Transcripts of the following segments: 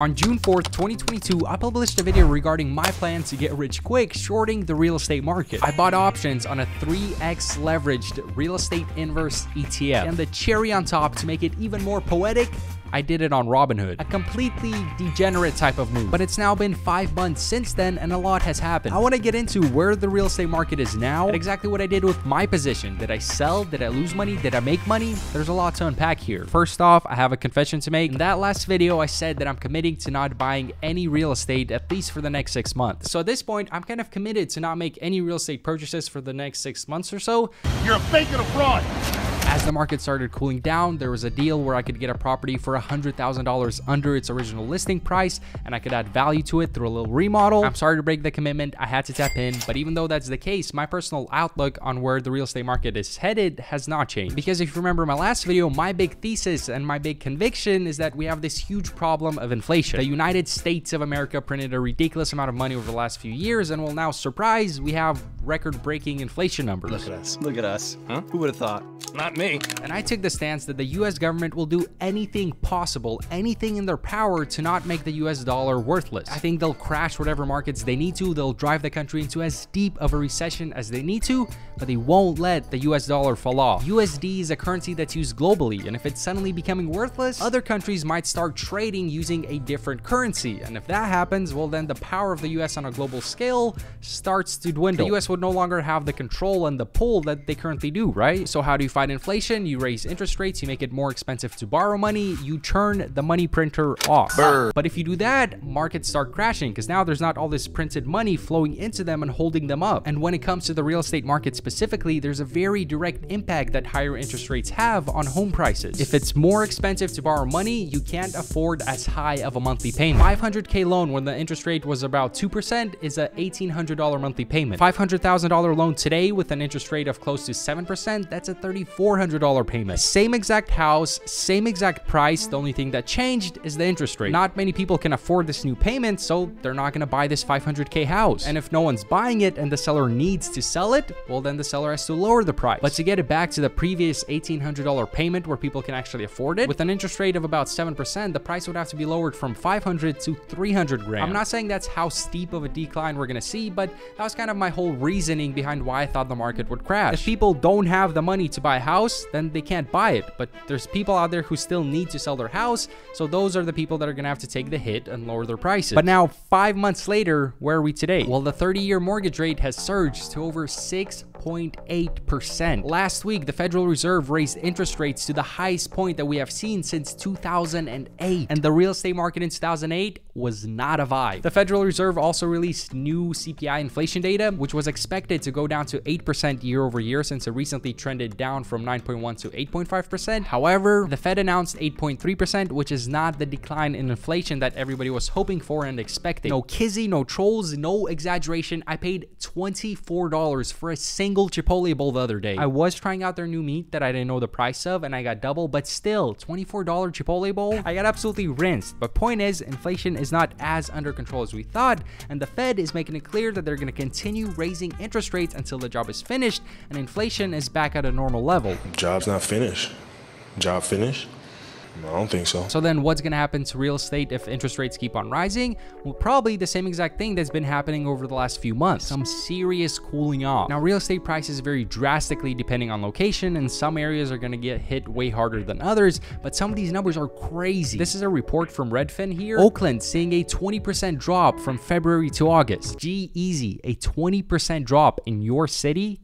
On June 4th, 2022, I published a video regarding my plan to get rich quick shorting the real estate market. I bought options on a 3x leveraged real estate inverse ETF. And the cherry on top to make it even more poetic, I did it on Robinhood. A completely degenerate type of move. But it's now been five months since then and a lot has happened. I want to get into where the real estate market is now and exactly what I did with my position. Did I sell? Did I lose money? Did I make money? There's a lot to unpack here. First off, I have a confession to make. In that last video, I said that I'm committing to not buying any real estate at least for the next six months. So at this point, I'm kind of committed to not make any real estate purchases for the next six months or so. You're a fake and a fraud. As the market started cooling down, there was a deal where I could get a property for $100,000 under its original listing price, and I could add value to it through a little remodel. I'm sorry to break the commitment, I had to tap in, but even though that's the case, my personal outlook on where the real estate market is headed has not changed. Because if you remember my last video, my big thesis and my big conviction is that we have this huge problem of inflation. The United States of America printed a ridiculous amount of money over the last few years, and will now surprise, we have record-breaking inflation numbers. Look at us. Look at us. Huh? Who would have thought? Not me. And I took the stance that the US government will do anything possible, anything in their power to not make the US dollar worthless. I think they'll crash whatever markets they need to, they'll drive the country into as deep of a recession as they need to, but they won't let the US dollar fall off. USD is a currency that's used globally, and if it's suddenly becoming worthless, other countries might start trading using a different currency. And if that happens, well then the power of the US on a global scale starts to dwindle. The US would no longer have the control and the pull that they currently do, right? So how do you fight inflation? You raise interest rates, you make it more expensive to borrow money, you turn the money printer off. Burr. But if you do that, markets start crashing because now there's not all this printed money flowing into them and holding them up. And when it comes to the real estate market specifically, there's a very direct impact that higher interest rates have on home prices. If it's more expensive to borrow money, you can't afford as high of a monthly payment. 500k loan when the interest rate was about 2% is a $1,800 monthly payment. $500,000 loan today with an interest rate of close to 7%, that's a $3,400 payment. Same exact house, same exact price. The only thing that changed is the interest rate. Not many people can afford this new payment, so they're not going to buy this 500k house. And if no one's buying it and the seller needs to sell it, well, then the seller has to lower the price. But to get it back to the previous $1,800 payment where people can actually afford it, with an interest rate of about 7%, the price would have to be lowered from 500 to 300 grand. I'm not saying that's how steep of a decline we're going to see, but that was kind of my whole reasoning behind why I thought the market would crash. If people don't have the money to buy a house, then they can't buy it. But there's people out there who still need to sell their house, so those are the people that are gonna have to take the hit and lower their prices. But now, five months later, where are we today? Well, the 30-year mortgage rate has surged to over 6 6.8%. Last week, the Federal Reserve raised interest rates to the highest point that we have seen since 2008, and the real estate market in 2008 was not a vibe. The Federal Reserve also released new CPI inflation data, which was expected to go down to 8% year over year since it recently trended down from 9.1 to 8.5%. However, the Fed announced 8.3%, which is not the decline in inflation that everybody was hoping for and expecting. No kizzy, no trolls, no exaggeration. I paid $24 for a single Chipotle bowl the other day. I was trying out their new meat that I didn't know the price of and I got double, but still, $24 Chipotle bowl? I got absolutely rinsed. But point is, inflation is not as under control as we thought, and the Fed is making it clear that they're going to continue raising interest rates until the job is finished and inflation is back at a normal level. Job's not finished. Job finished? I don't think so. So then what's going to happen to real estate if interest rates keep on rising? Well, probably the same exact thing that's been happening over the last few months, some serious cooling off. Now, real estate prices vary drastically depending on location, and some areas are going to get hit way harder than others, but some of these numbers are crazy. This is a report from Redfin here. Oakland seeing a 20% drop from February to August. G-Eazy, a 20% drop in your city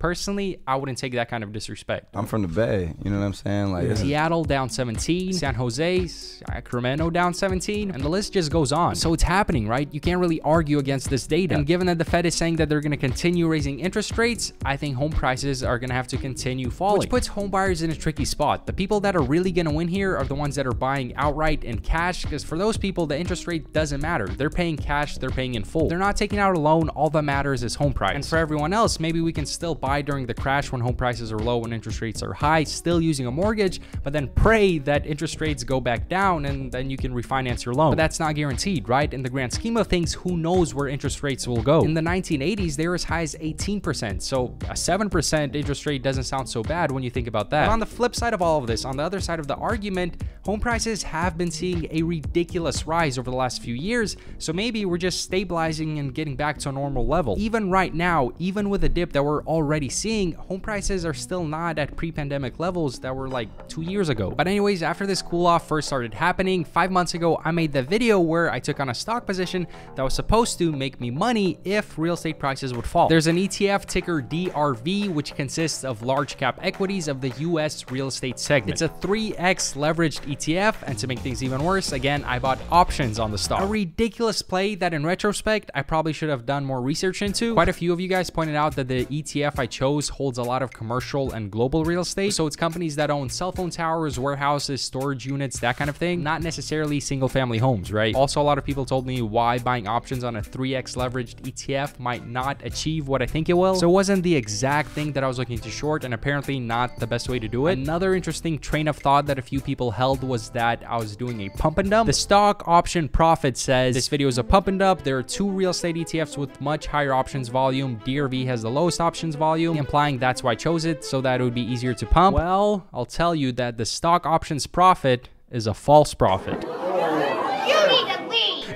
Personally, I wouldn't take that kind of disrespect. I'm from the Bay, you know what I'm saying? Like yeah. Seattle down 17, San Jose, Sacramento down 17, and the list just goes on. So it's happening, right? You can't really argue against this data. And given that the Fed is saying that they're going to continue raising interest rates, I think home prices are going to have to continue falling, which puts home buyers in a tricky spot. The people that are really going to win here are the ones that are buying outright in cash, because for those people, the interest rate doesn't matter. They're paying cash, they're paying in full. They're not taking out a loan. All that matters is home price. And for everyone else, maybe we can still buy buy during the crash when home prices are low and interest rates are high, still using a mortgage, but then pray that interest rates go back down and then you can refinance your loan. But that's not guaranteed, right? In the grand scheme of things, who knows where interest rates will go? In the 1980s, they were as high as 18%. So a 7% interest rate doesn't sound so bad when you think about that. But on the flip side of all of this, on the other side of the argument, home prices have been seeing a ridiculous rise over the last few years. So maybe we're just stabilizing and getting back to a normal level. Even right now, even with a dip that we're already seeing, home prices are still not at pre-pandemic levels that were like two years ago. But anyways, after this cool off first started happening, five months ago, I made the video where I took on a stock position that was supposed to make me money if real estate prices would fall. There's an ETF ticker DRV, which consists of large cap equities of the US real estate segment. It's a 3x leveraged ETF, and to make things even worse, again, I bought options on the stock. A ridiculous play that in retrospect, I probably should have done more research into. Quite a few of you guys pointed out that the ETF I chose holds a lot of commercial and global real estate. So it's companies that own cell phone towers, warehouses, storage units, that kind of thing, not necessarily single family homes, right? Also, a lot of people told me why buying options on a 3x leveraged ETF might not achieve what I think it will. So it wasn't the exact thing that I was looking to short and apparently not the best way to do it. Another interesting train of thought that a few people held was that I was doing a pump and dump. The stock option profit says this video is a pump and dump. There are two real estate ETFs with much higher options volume. DRV has the lowest options volume, implying that's why I chose it so that it would be easier to pump. Well, I'll tell you that the stock options prophet is a false prophet.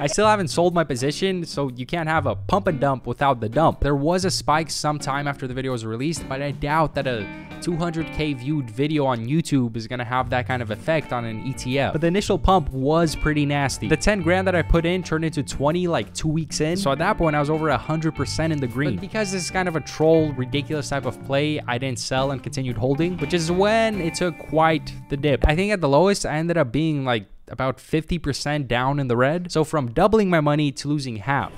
I still haven't sold my position, so you can't have a pump and dump without the dump. There was a spike sometime after the video was released, but I doubt that a 200k viewed video on YouTube is gonna have that kind of effect on an ETF. But the initial pump was pretty nasty. The 10 grand that I put in turned into 20 like two weeks in. So at that point, I was over 100% in the green. But because this is kind of a troll, ridiculous type of play, I didn't sell and continued holding, which is when it took quite the dip. I think at the lowest, I ended up being like about 50% down in the red. So from doubling my money to losing half.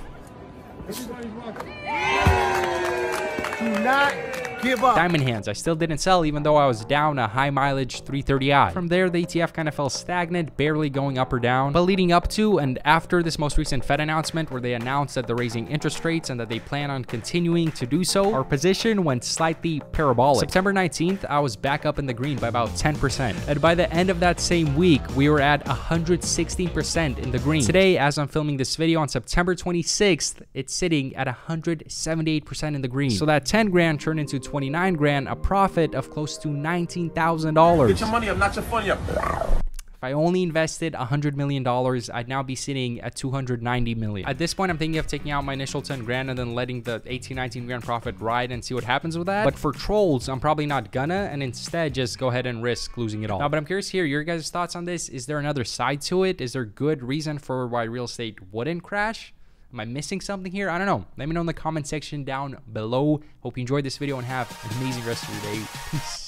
Do not give up. Diamond hands, I still didn't sell even though I was down a high mileage 330i. From there, the ETF kind of fell stagnant, barely going up or down. But leading up to and after this most recent Fed announcement where they announced that they're raising interest rates and that they plan on continuing to do so, our position went slightly parabolic. September 19th, I was back up in the green by about 10%. And by the end of that same week, we were at 116% in the green. Today, as I'm filming this video on September 26th, it's sitting at 178% in the green. So that 10 grand turned into 29 grand, a profit of close to $19,000. Get your money up, not your funny up. If I only invested $100 million, I'd now be sitting at 290 million. At this point, I'm thinking of taking out my initial 10 grand and then letting the 18, 19 grand profit ride and see what happens with that. But for trolls, I'm probably not gonna, and instead just go ahead and risk losing it all. Now, but I'm curious here, your guys' thoughts on this. Is there another side to it? Is there good reason for why real estate wouldn't crash? Am I missing something here? I don't know. Let me know in the comment section down below. Hope you enjoyed this video and have an amazing rest of your day. Peace.